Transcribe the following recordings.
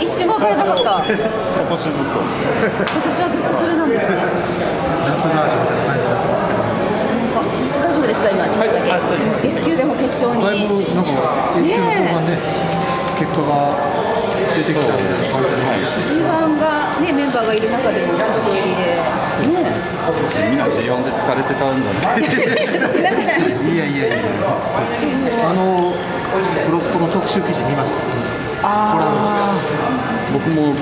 一瞬わからなかった。今年ずっと。はずっとそれなんですね。夏バージョンみたいな感じになってますけど大丈夫ですか今ちょっとだけ、はいはい S 級でも決勝に。だいぶなんか S 級のね結果が出てきたみたいな感じで G1 がねメンバーがいる中でも決勝入りで。ねみんな G4 で疲れてたんじゃないやいやいや。あのプロスポの特集記事見ました？あ僕も。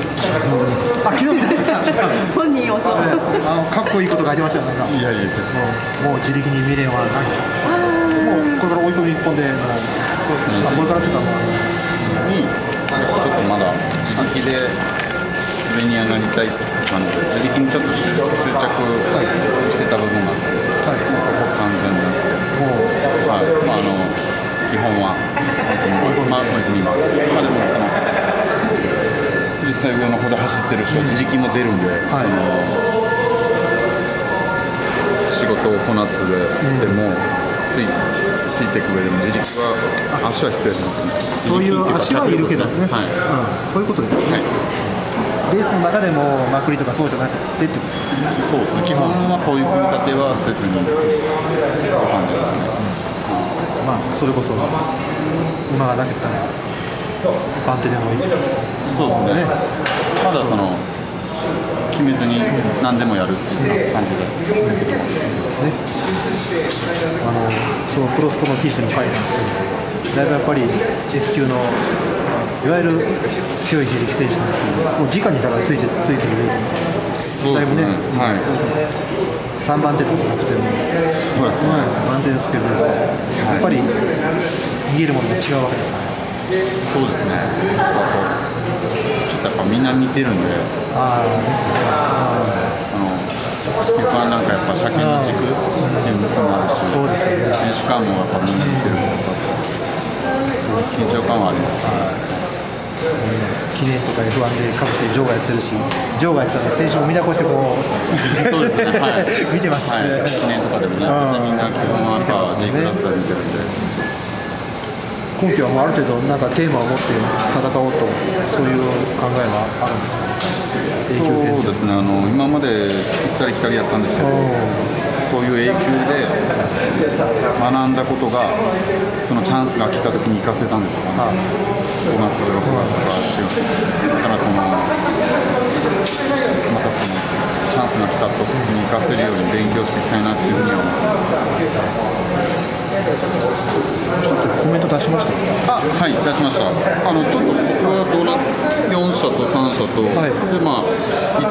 あ昨日見た 本人をそう。あのかっこいいこと書いてましたよなんか。いやいや。もう自力に未練はない。もうこれから追い込み一本でもう。あこれからっていうかもうにちょっとまだ自力で上に上がりたいあの自力にちょっと執執着してた部分が。あって、はい。そこ完全に。なって、もう。はい。まあ、あの基本は本当にまあ追い込み今、まあ、でもその実際上の方で走ってる人は自力も出るんで、はい。その仕事をこなす上でも、ついついていく上でも自力は足は必要です。そういう足はいるけどね、はい。うん、そういうことですね、はい。レースの中でもまくりとかそうじゃなくてってそうですね、基本はそういう組み立てはせずにって感じですかね。まあそれこそ馬がなけたら番手でもいいそうですね。まだその決めずに何でもやるっていう感じで。ね、あのそのプロスポの記事にも書いてますけど、だいぶやっぱり S 級のいわゆる強い自力選手なんですけど、もう直にだからついてついてるレース、だいぶね、はい。3番手とかなくても、そうですね。番手をつけるレースは、やっぱり逃げるものが違うわけですから、そうですね。ちょっとやっぱみんな似てるんで、ああ、ですね、あその。一般なんかやっぱ車検の軸っていうのもあるし、そうですよね選手間もやっぱみんな似てるから、緊張感はあります。ー記念とか F1 で各地場外やってるし、場外やったら選手もみんなこってこう、そうですね。はい。見てますしね。はい、記念とかでもね、みんな基本はやっぱ J クラスは見てるんで、今季はある程度なんかテーマを持って戦おうとそういう考えはあるんですか？永久戦そうですね、あの今まで行ったり来たりやったんですけど、そういう永久で学んだことが、そのチャンスが来たときに活かせたんですよ、ね、5月、6月とか4月、だからこの、またそのチャンスが来たときに活かせるように勉強していきたいなっていうふうには思ってます。コメント出しました？あはい、出しました。あのちょっと僕はどうな4社と3社と、はいでまあ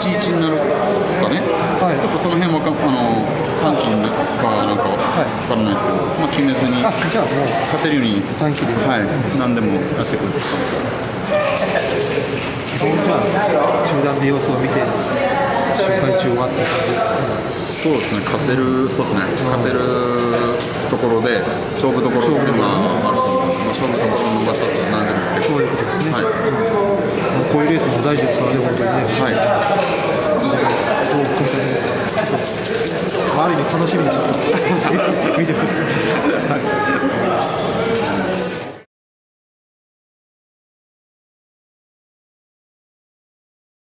11になるんですかね？はいちょっとその辺はかあの短期になるかなんかわからないですけど、まあ決めずにあじゃあもう勝てるように短期ではい何でもやってくる。基本じゃあ集団で様子を見て周回中終わって感じそうですね、勝てるそうですね、勝てるところで勝負どころがあると思うので、まあ勝負どころの場所と何でもってそういうことですね、はいもうこういうレースも大事ですからね本当にねはい。どう組み立てるかある意味楽しみにちょっと見てます